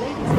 Ladies.